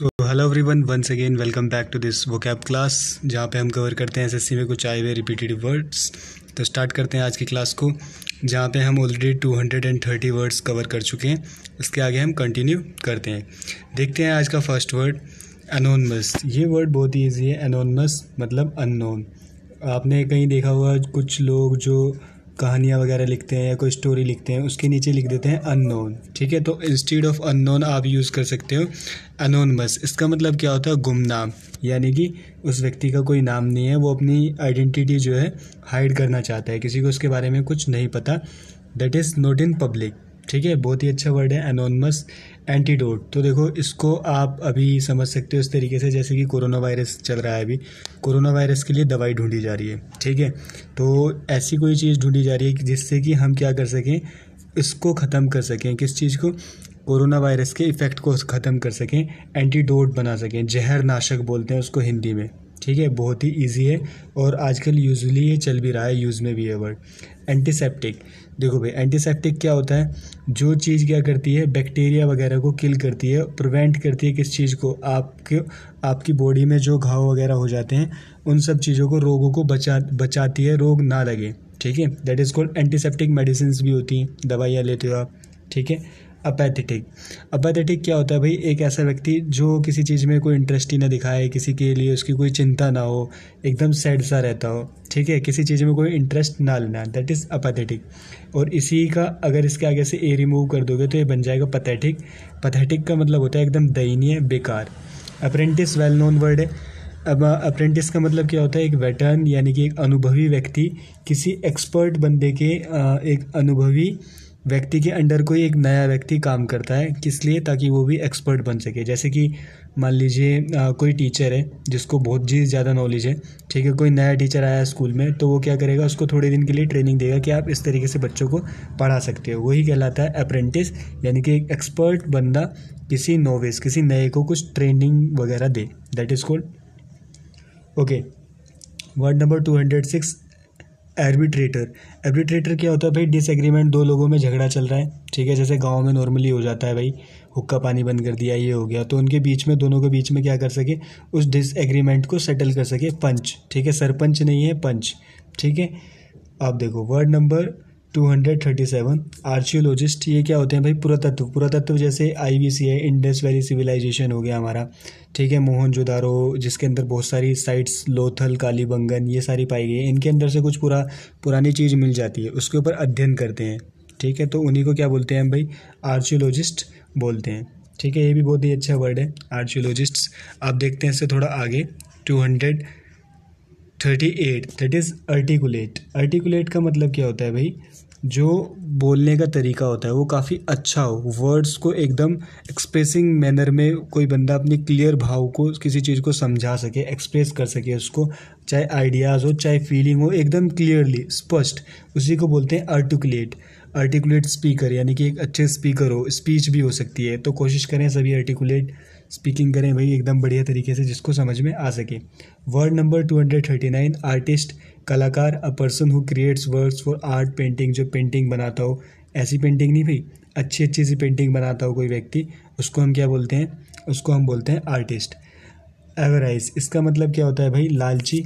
तो hello everyone once again welcome back to this vocab class जहाँ पे हम कवर करते हैं एसएससी में कुछ आए हुए रिपीटेड वर्ड्स तो स्टार्ट करते हैं आज की क्लास को, जहाँ पे हम ऑलरेडी 230 वर्ड्स कवर कर चुके हैं। इसके आगे हम कंटिन्यू करते हैं। देखते हैं आज का फ़र्स्ट वर्ड अनोनमस ये वर्ड बहुत ही ईजी है अनोनमस मतलब अननोन आपने कहीं देखा हुआ कुछ लोग जो कहानियाँ वगैरह लिखते हैं या कोई स्टोरी लिखते हैं, उसके नीचे लिख देते हैं अननोन ठीक है? तो इंस्टीड ऑफ़ अननोन आप यूज़ कर सकते हो अनोनमस इसका मतलब क्या होता है? गुमनाम। यानी कि उस व्यक्ति का कोई नाम नहीं है, वो अपनी आइडेंटिटी जो है हाइड करना चाहता है, किसी को उसके बारे में कुछ नहीं पता। That is not in public ठीक है, बहुत ही अच्छा वर्ड है अनोनमस एंटीडोट तो देखो, इसको आप अभी समझ सकते हो इस तरीके से, जैसे कि कोरोना वायरस चल रहा है अभी। कोरोना वायरस के लिए दवाई ढूंढी जा रही है, ठीक है? तो ऐसी कोई चीज़ ढूंढी जा रही है जिससे कि हम क्या कर सकें, इसको ख़त्म कर सकें। किस चीज़ को? कोरोना वायरस के इफ़ेक्ट को ख़त्म कर सकें एंटीडोट बना सकें जहर नाशक बोलते हैं उसको हिंदी में। ठीक है, बहुत ही इजी है और आजकल यूजुअली ये चल भी रहा है यूज़ में भी है वर्ड एंटीसेप्टिक देखो भाई एंटीसेप्टिक क्या होता है? जो चीज़ क्या करती है बैक्टीरिया वगैरह को किल करती है प्रिवेंट करती है किस चीज़ को? आपके, आपकी बॉडी में जो घाव वगैरह हो जाते हैं, उन सब चीज़ों को, रोगों को बचा, बचाती है, रोग ना लगे. ठीक है? That is called antiseptic medicine भी होती हैं, दवाइयाँ लेते हो आप. ठीक है? अपैथेटिक अपैथेटिक क्या होता है भाई? एक ऐसा व्यक्ति जो किसी चीज़ में कोई इंटरेस्ट ही ना दिखाए, किसी के लिए उसकी कोई चिंता ना हो, एकदम सैड सा रहता हो, ठीक है? किसी चीज़ में कोई इंटरेस्ट ना लेना दैट इज़ अपैथेटिक और इसी का अगर इसके आगे से ए रिमूव कर दोगे तो ये बन जाएगा पथेटिक पथेटिक का मतलब होता है एकदम दयनीय, बेकार. अप्रेंटिस वेल नोन वर्ड है. अब अप्रेंटिस का मतलब क्या होता है? एक वेटर्न यानी कि एक अनुभवी व्यक्ति, किसी एक्सपर्ट बंदे के एक अनुभवी व्यक्ति के अंडर कोई एक नया व्यक्ति काम करता है, किस लिए? ताकि वो भी एक्सपर्ट बन सके। जैसे कि मान लीजिए कोई टीचर है, जिसको बहुत जी ज़्यादा नॉलेज है, ठीक है, कोई नया टीचर आया है स्कूल में तो वो क्या करेगा? उसको थोड़े दिन के लिए ट्रेनिंग देगा कि आप इस तरीके से बच्चों को पढ़ा सकते हो। वही कहलाता है अप्रेंटिस यानी कि एक एक्सपर्ट बंदा किसी नोविस किसी नए को कुछ ट्रेनिंग वगैरह दे। That is called okay word number two hundred six arbitrator arbitrator क्या होता है भाई? डिसएग्रीमेंट दो लोगों में झगड़ा चल रहा है। ठीक है, जैसे गाँव में नॉर्मली हो जाता है भाई। हुक्का पानी बंद कर दिया, ये हो गया। तो उनके बीच में, दोनों के बीच में क्या कर सके? उस डिसएग्रीमेंट को सेटल कर सके। पंच। ठीक है, सरपंच नहीं है, पंच। ठीक है? आप देखो word number two hundred thirty seven. Archaeologist ये क्या होते हैं भाई? पुरातत्व। पुरातत्व जैसे आई बी सी है, इंडस वैली सिविलाइजेशन हो गया हमारा। ठीक है मोहन जोदारो जिसके अंदर बहुत सारी साइट्स लोथल, कालीबंगन, ये सारी पाई गई है। इनके अंदर से कुछ पूरा, पुरानी चीज़ मिल जाती है, उसके ऊपर अध्ययन करते हैं। ठीक है तो उन्हीं को क्या बोलते हैं भाई? आर्चियोलॉजिस्ट बोलते हैं। ठीक है, ये भी बहुत ही अच्छा वर्ड है आर्चियोलॉजिस्ट आप देखते हैं इससे थोड़ा आगे, two hundred thirty eight that is articulate articulate का मतलब क्या होता है भाई? जो बोलने का तरीका होता है, वो काफ़ी अच्छा हो। वर्ड्स को एकदम एक्सप्रेसिंग मैनर में कोई बंदा अपनी क्लियर भाव को, किसी चीज़ को समझा सके एक्सप्रेस कर सके उसको, चाहे आइडियाज़ हो, चाहे फीलिंग हो, एकदम क्लियरली स्पष्ट, उसी को बोलते हैं आर्टिकुलेट आर्टिकुलेट स्पीकर यानी कि एक अच्छे स्पीकर हो स्पीच भी हो सकती है। तो कोशिश करें सभी आर्टिकुलेट स्पीकिंग करें भाई एकदम बढ़िया तरीके से जिसको समझ में आ सके। Word number two hundred thirty nine artist कलाकार a person who creates words for art painting जो पेंटिंग बनाता हो। ऐसी पेंटिंग नहीं भाई अच्छी अच्छी सी पेंटिंग बनाता हो कोई व्यक्ति, उसको हम क्या बोलते हैं? उसको हम बोलते हैं आर्टिस्ट एवराइज इसका मतलब क्या होता है भाई? लालची।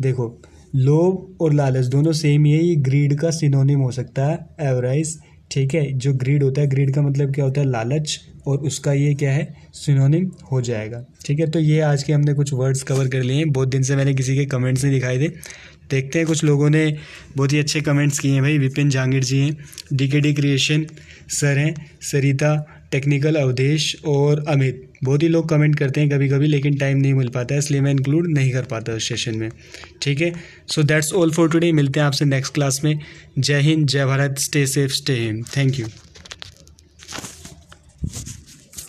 देखो, लोभ और लालच दोनों सेम ही है, ये ग्रीड का सिनोनिम हो सकता है। एवराइज ठीक है, जो ग्रीड होता है ग्रीड का मतलब क्या होता है? लालच, और उसका ये क्या है? सिनोनिम हो जाएगा। ठीक है तो ये आज के हमने कुछ वर्ड्स कवर कर लिए हैं। बहुत दिन से मैंने किसी के कमेंट्स नहीं दिखाए थे। देखते हैं, कुछ लोगों ने बहुत ही अच्छे कमेंट्स किए हैं भाई। विपिन जहांगीर जी हैं डी के डी क्रिएशन सर हैं, सरिता टेक्निकल अवधेश और अमित। बहुत ही लोग कमेंट करते हैं कभी कभी लेकिन टाइम नहीं मिल पाता है, इसलिए मैं इंक्लूड नहीं कर पाता उस सेशन में। ठीक है? So that's all for today मिलते हैं आपसे नेक्स्ट क्लास में। जय हिंद, जय Bharat stay safe stay Hind thank you